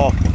Oh.